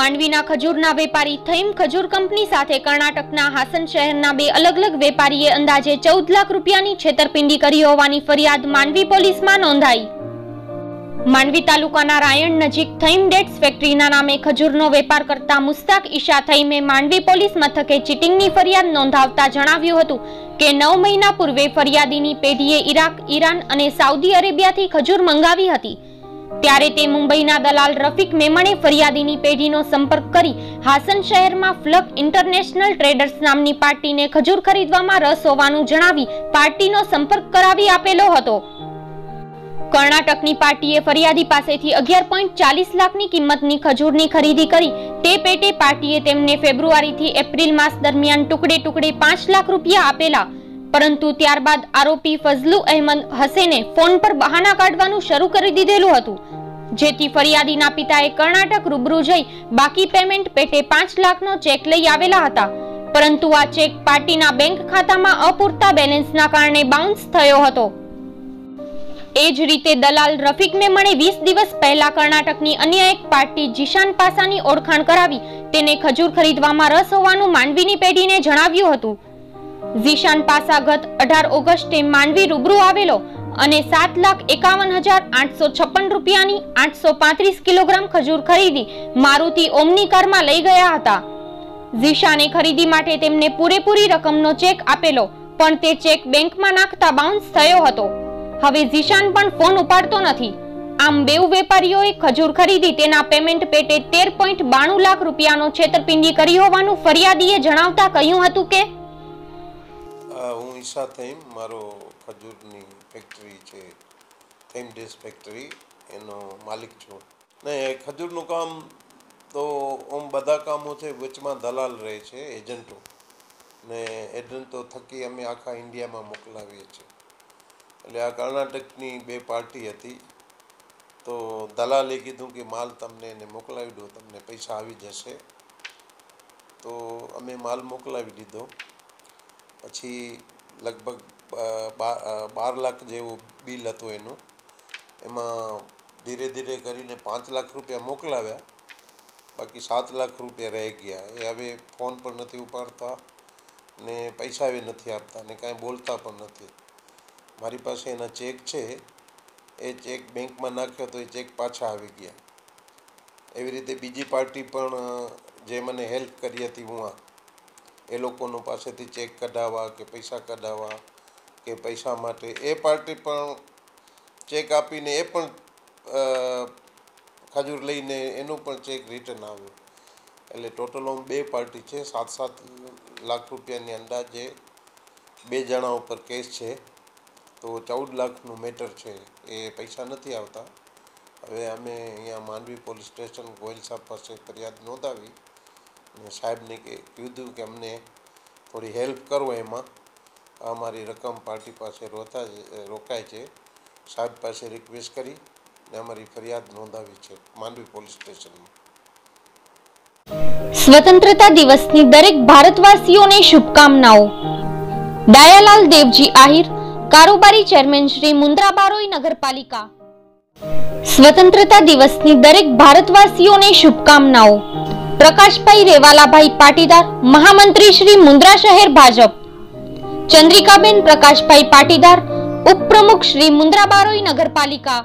માંડવીના ખજૂરના વેપારી થઈમ ખજૂર કંપની સાથે કર્ણાટકના હાસન શહેરના બે અલગ અલગ વેપારીએ અંદાજે ચૌદ લાખ રૂપિયાની છેતરપિંડી કરી હોવાની ફરિયાદ માંડવી પોલીસમાં નોંધાઈ. માંડવી તાલુકાના રાયણ નજીક થઈમ ડેટ્સ ફેક્ટરીના નામે ખજૂરનો વેપાર કરતા મુસ્તાક ઈશા થઈમે માંડવી પોલીસ મથકે ચીટિંગની ફરિયાદ નોંધાવતા જણાવ્યું હતું કે નવ મહિના પૂર્વે ફરિયાદીની પેઢીએ ઈરાક, ઈરાન અને સાઉદી અરેબિયાથી ખજૂર મંગાવી હતી. ત્યારે તે મુંબઈના દલાલ રફીક મેમણે ફરિયાદીની પેઢીનો સંપર્ક કરી હાસન શહેરમાં ફ્લક ઇન્ટરનેશનલ ટ્રેડર્સ નામની પાર્ટીને ખજૂર ખરીદવામાં રસ હોવાનું જણાવી પાર્ટીનો સંપર્ક કરાવી આપેલો હતો. કર્ણાટકની પાર્ટીએ ફરિયાદી પાસેથી અગિયાર પોઈન્ટ ચાલીસ લાખની કિંમતની ખજૂરની ખરીદી કરી. તે પેટે પાર્ટીએ તેમને ફેબ્રુઆરીથી એપ્રિલ માસ દરમિયાન ટુકડે ટુકડે પાંચ લાખ રૂપિયા આપેલા પરંતુ ત્યારબાદ આરોપી ફઝલુ અહેમદ હસેને ફોન પર બહાના કાઢવાનું શરૂ કરી દીધેલું હતું. જેથી ફરિયાદીના પિતાએ કર્ણાટક રૂબરૂ જઈ બાકી પેમેન્ટ પેટે પાંચ લાખનો ચેક લઈ આવેલા હતા. પરંતુ આ ચેક પાર્ટીના બેંક ખાતામાં અપૂરતા બેલેન્સના કારણે બાઉન્સ થયો હતો. એ જ રીતે દલાલ રફીક મેમણે વીસ દિવસ પહેલા કર્ણાટકની અન્ય એક પાર્ટી જીશાન પાસાની ઓળખાણ કરાવી તેને ખજૂર ખરીદવામાં રસ હોવાનું માંડવીની પેઢીને જણાવ્યું હતું. ઝીશાન પાસા ગત અઢાર ઓગસ્ટે માંડવી રૂબરૂ આવેલો અને સાત લાખ એકાવન હજાર આઠસો છપ્પન રૂપિયાની આઠસો પાંત્રીસ કિલોગ્રામ ખજૂર ખરીદી મારુતિ ઓમની કારમાં લઈ ગયા હતા. ઝીશાને ખરીદી માટે તેમને પૂરેપૂરી રકમનો ચેક આપેલો, પણ તે ચેક બેંકમાં નાખતા બાઉન્સ થયો હતો. હવે ઝીશાન પણ ફોન ઉપાડતો નથી. આમ બેઉ વેપારીઓએ ખજૂર ખરીદી તેના પેમેન્ટ પેટે તેર પોઈન્ટ બાણું લાખ રૂપિયાનો છેતરપિંડી કરી હોવાનું ફરિયાદીએ જણાવતા કહ્યું હતું કે હું થઈમ મારો ખજૂરની ફેક્ટરી છે થઈમ ડેસ ફેક્ટરી એનો માલિક છું. ને ખજૂરનું કામ તો આમ બધા કામો છે, વચમાં દલાલ રહે છે એજન્ટો ને એજન્ટો થકી અમે આખા ઇન્ડિયામાં મોકલાવીએ છીએ. એટલે આ કર્ણાટકની બે પાર્ટી હતી. તો દલાલે કીધું કે માલ તમને એને મોકલાવી દો, તમને પૈસા આવી જશે. તો અમે માલ મોકલાવી દીધો. પછી લગભગ બાર લાખ જેવું બિલ હતું એનું. એમાં ધીરે ધીરે કરીને પાંચ લાખ રૂપિયા મોકલાવ્યા. બાકી સાત લાખ રૂપિયા રહી ગયા. એ હવે ફોન પણ નથી ઉપાડતા ને પૈસા બી નથી આપતા ને કાંઈ બોલતા પણ નથી. મારી પાસે એના ચેક છે. એ ચેક બેંકમાં નાખ્યો તો એ ચેક પાછા આવી ગયા. એવી રીતે બીજી પાર્ટી પણ જે મને હેલ્પ કરી હતી હું આ એ લોકોનો પાસેથી ચેક કઢાવવા કે પૈસા કઢાવવા કે પૈસા માટે એ પાર્ટી પણ ચેક આપીને એ પણ ખજૂર લઈને એનું પણ ચેક રિટર્ન આવ્યું. એટલે ટોટલ આમ બે પાર્ટી છે સાત સાત લાખ રૂપિયાની અંદાજે બે જણા ઉપર કેસ છે. તો ચૌદ લાખનું મેટર છે, એ પૈસા નથી આવતા. હવે અમે અહીંયા માંડવી પોલીસ સ્ટેશન ગોયલ સાહેબ પાસે ફરિયાદ નોંધાવી. અને સાહેબને કે કીધું કે અમને થોડી હેલ્પ કરો એમાં. આ મારી રકમ પાર્ટી પાસે રોતા રોકાય છે. સાહેબ પાસે રિક્વેસ્ટ કરી ને અમારી ફરિયાદ નોંધાવી છે માંડવી પોલીસ સ્ટેશનમાં સ્વતંત્રતા દિવસની દરેક ભારતવાસીઓને શુભકામનાઓ. ડાયાલાલ દેવજી આહિર, કારોબારી ચેરમેન શ્રી મુન્દ્રા બારોઈ નગરપાલિકા. સ્વતંત્રતા દિવસની દરેક ભારતવાસીઓને શુભકામનાઓ. પ્રકાશભાઈ રેવાલાભાઈ પાટીદાર, મહામંત્રી શ્રી મુન્દ્રા શહેર ભાજપ. ચંદ્રિકાબેન પ્રકાશભાઈ પાટીદાર, ઉપપ્રમુખ શ્રી મુન્દ્રા બારોઈ નગરપાલિકા.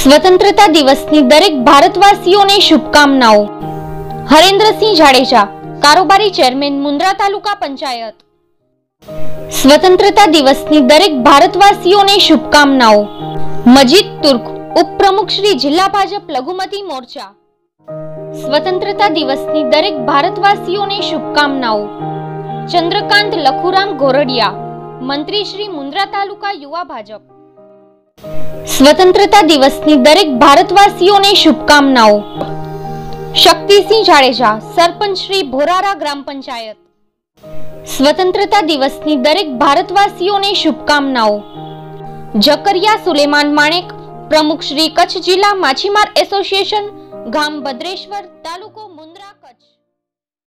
સ્વતંત્રતા દિવસની દરેક ભારતવાસીઓને શુભકામનાઓ. હરેન્દ્રસિંહ જાડેજા, કારોબારી ચેરમેન મુન્દ્રા તાલુકા પંચાયત. સ્વતંત્રતા દિવસની દરેક ભારતવાસીઓને શુભકામનાઓ. મજીદ તુર્ક, ઉપપ્રમુખ શ્રી જિલ્લા ભાજપ લઘુમતી મોરચા. સ્વતંત્રતા દિવસની દરેક ભારતવાસીઓને શુભકામનાઓ. ચંદ્રકાંત લખુરામ ગોરડિયા, મંત્રી શ્રી મુન્દ્રા તાલુકા યુવા ભાજપ. સ્વતંત્રતા દિવસની દરેક ભારતવાસીઓને શુભકામનાઓ. શક્તિસિંહ જાડેજા, સરપંચ શ્રી ભોરારા ગ્રામ પંચાયત. સ્વતંત્રતા દિવસની દરેક ભારતવાસીઓને શુભકામનાઓ. જકરિયા સુલેમાન માણેક, પ્રમુખ શ્રી કચ્છ જિલ્લા માછીમાર એસોસિએશન ગામ ભદ્રેશ્વર તાલુકો મુન્દ્રા કચ્છ.